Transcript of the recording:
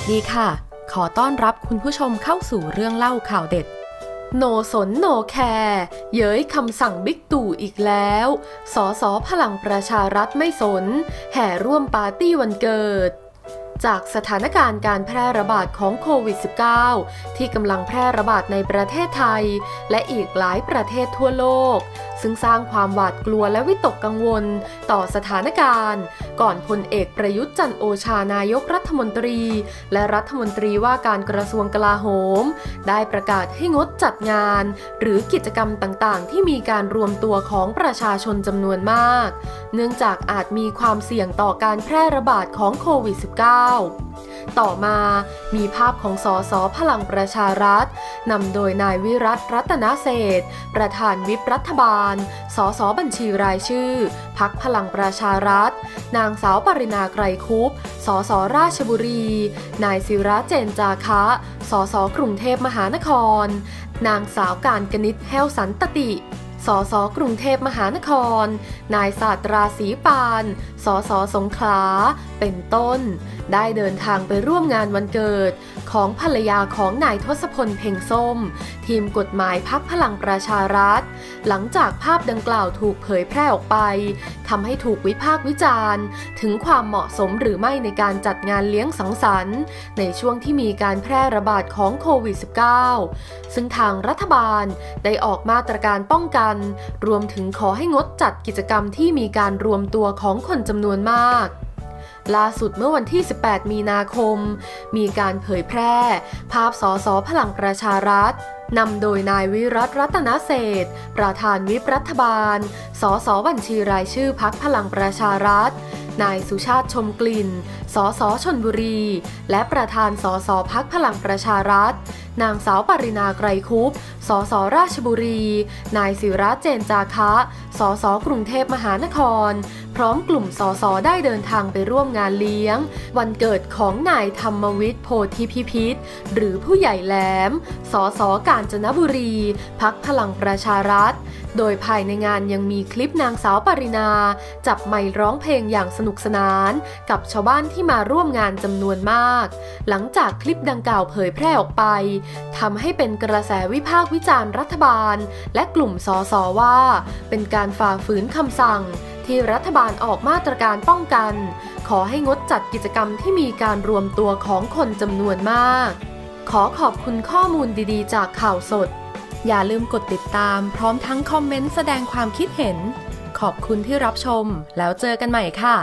สดีค่ะ ขอต้อนรับคุณผู้ชมเข้าสู่เรื่องเล่าข่าวเด็ด no สน no care เย้ยคำสั่งบิ๊กตู่อีกแล้วสอสอพลังประชารัฐไม่สน แห่ร่วมปาร์ตี้วันเกิด จากสถานการณ์การแพร่ระบาดของโควิด -19 ที่กำลังแพร่ระบาดในประเทศไทย และอีกหลายประเทศทั่วโลก ซึ่งสร้างความหวาดกลัวและวิตกกังวลต่อสถานการณ์ ก่อนพลเอกประยุทธ์จันโอชานายกรัฐมนตรี และรัฐมนตรีว่าการกระทรวงกลาโหม ได้ประกาศให้งดจัดงาน หรือกิจกรรมต่างๆ ที่มีการรวมตัวของประชาชนจำนวนมาก เนื่องจากอาจมีความเสี่ยงต่อการแพร่ระบาดของโควิด -19 ต่อมามีภาพของสอสอพลังประชารัฐนำโดยนายวิรัตรัตนเศษประธานวิปรัฐบาลสอสอบัญชีรายชื่อ พักพลังประชารัฐ นางสาวปรินาไกรคุปสอสอราชบุรี นายศิระเจนจาคะสอสอกรุงเทพมหานคร นางสาวการกนิษฐ์แห้วสันตติ สสกรุงเทพมหานคร นายศาสตราศรีปาน สสสงขลา เป็นต้น ได้เดินทางไปร่วมงานวันเกิด ของภรรยาของนายทศพลเพ่งส้ม ทีมกฎหมายพักพลังประชารัฐ หลังจากภาพดังกล่าวถูกเผยแพร่ออกไปทำให้ถูกวิพากษ์วิจารณ์ ถึงความเหมาะสมหรือไม่ในการจัดงานเลี้ยงสังสรรค์ ในช่วงที่มีการแพร่ระบาดของโควิด -19 ซึ่งทางรัฐบาลได้ออกมาตรการป้องกันรวมถึงขอให้งดจัดกิจกรรมที่มีการรวมตัวของคนจำนวนมากล่าสุดเมื่อวันที่ 18 มีนาคม มีการเผยแพร่ ภาพสสพลังประชารัฐนำโดยนายวิรัตรัตนเศษประธานวิปรัฐบาล สสบัญชีรายชื่อพักพลังประชารัฐ นายสุชาติชมกลิ่น สสชนบุรี และประธานสสพักพลังประชารัฐนางสาวปรินาไกรคุปสสราชบุรี นายศิระเจนจาคะ สสกรุงเทพมหานคร พร้อมกลุ่มสสได้เดินทางไปร่วมงานเลี้ยง วันเกิดของนายธรรมวิทย์โพธิพิพิธหรือผู้ใหญ่แหลม สสกาญจนบุรี พักพลังประชารัฐ โดยภายในงานยังมีคลิปนางสาวปรินา จับไมค์ร้องเพลงอย่างสนุกสนาน กับชาวบ้านที่มาร่วมงานจำนวนมาก หลังจากคลิปดังกล่าวเผยแพร่ออกไปทำให้เป็นกระแสวิพากษ์วิจารณ์รัฐบาล และกลุ่มสสว่า เป็นการฝ่าฝืนคำสั่ง ที่รัฐบาลออกมาตรการป้องกัน ขอให้งดจัดกิจกรรมที่มีการรวมตัวของคนจำนวนมาก ขอขอบคุณข้อมูลดีๆ จากข่าวสด อย่าลืมกดติดตามพร้อมทั้งคอมเมนต์แสดงความคิดเห็น ขอบคุณที่รับชม แล้วเจอกันใหม่ค่ะ